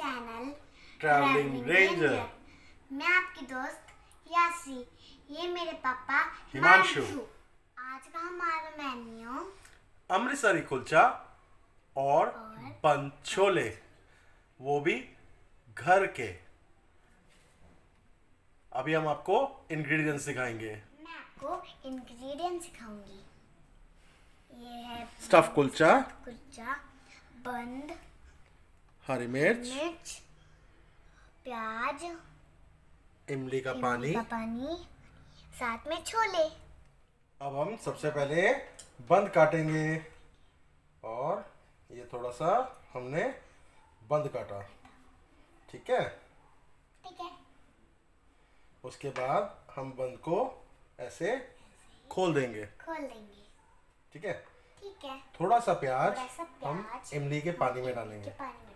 Travelling ranger मैं आपकी दोस्त यासी ये मेरे पापा हिमांशु। आज का हमारा मेन्यू अमृतसरी कुलचा और और? छोले वो भी घर के। अभी हम आपको इंग्रेडिएंट्स सिखाएँगे। मैं आपको इंग्रेडिएंट सिखाऊँगी। ये है स्टफ़ कुलचा। कुलचा बंद हरी मिर्च मिर्च प्याज इमली का पानी। का पानी साथ में छोले। अब हम सबसे पहले बंद काटेंगे और ये थोड़ा सा हमने बंद काटा। ठीक है? ठीक है। उसके बाद हम बंद को ऐसे खोल देंगे। खोल देंगे। ठीक है? ठीक है। थोड़ा सा प्याज थोड़ा सा प्याज हम इमली के पानी में डालेंगे। पानी में डालेंगे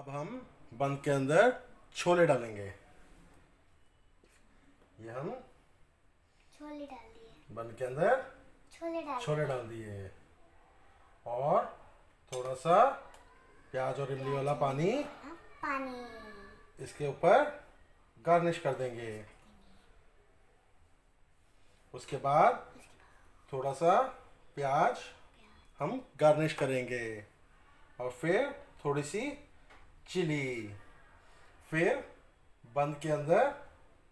अब हम बंद के अंदर छोले डालेंगे। ये हम छोले डाल दिए। बंद के अंदर छोले डाल छोले डाल दिए। और थोड़ा सा प्याज और इमली वाला पानी पानी। इसके ऊपर गार्निश कर देंगे। उसके बाद थोड़ा सा प्याज हम गार्निश करेंगे। और फिर थोड़ी सी चिली। फिर बंद के अंदर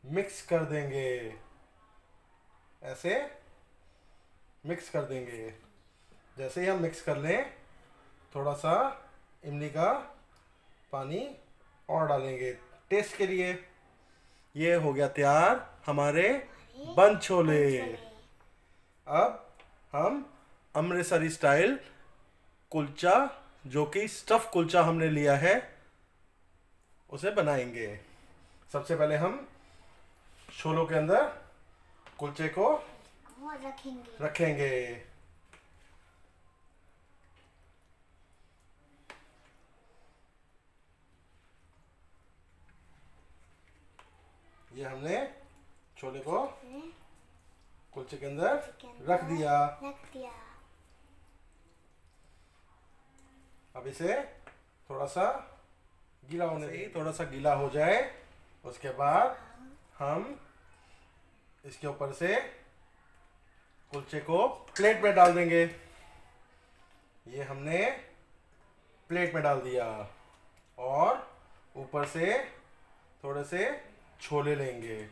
मिक्स कर देंगे। ऐसे मिक्स कर देंगे। जैसे ही हम मिक्स कर लें थोड़ा सा इमली का पानी और डालेंगे। टेस्ट के लिए। ये हो गया तैयार हमारे बंद छोले। अब हम अमृतसरी स्टाइल कुलचा, जो कि स्टफ़ कुलचा हमने लिया है। उसे बनाएँगे। सबसे पहले हम छोलों के अंदर कुलचे को रखेंगे। रखेंगे। ये हमने छोले को कुलचे के अंदर के अंदर रख दिया। रख दिया। अब इसे थोड़ा सा गीला होने से ही थोड़ा सा गीला हो जाए उसके बाद हम इसके ऊपर से कुलचे को प्लेट में डाल देंगे। ये हमने प्लेट में डाल दिया। और ऊपर से थोड़े से छोले लेंगे।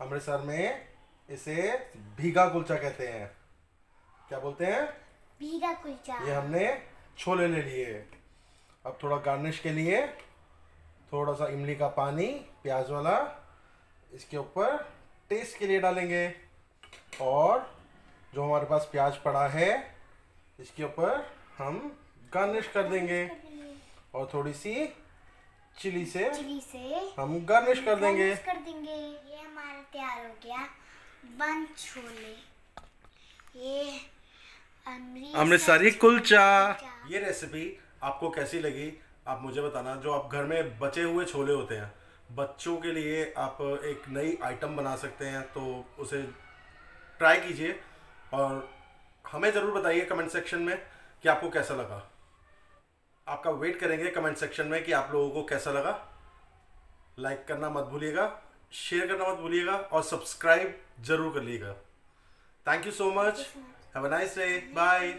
अमृतसर में इसे भीगा कुलचा कहते हैं। क्या बोलते हैं? भीगा कुलचा। ये हमने छोले ले लिए। अब थोड़ा गार्निश के लिए थोड़ा सा इमली का पानी प्याज वाला इसके ऊपर टेस्ट के लिए डालेंगे। और जो हमारे पास प्याज पड़ा है इसके ऊपर हम गार्निश कर देंगे। और थोड़ी सी चिली से चिली से हम गार्निश कर देंगे। कर देंगे। ये हमारा तैयार हो गया। बंद छोले। ये अमृतसरी कुलचा। ये रेसिपी आपको कैसी लगी? आप मुझे बताना। जो आप घर में बचे हुए छोले होते हैं बच्चों के लिए आप एक नई आइटम बना सकते हैं तो उसे ट्राई कीजिए। और हमें ज़रूर बताइए कमेंट सेक्शन में कि आपको कैसा लगा। आपका वेट करेंगे कमेंट सेक्शन में कि आप लोगों को कैसा लगा। लाइक करना मत भूलिएगा शेयर करना मत भूलिएगा और सब्सक्राइब ज़रूर कर लीजिएगा। Thank you so much have a nice day bye.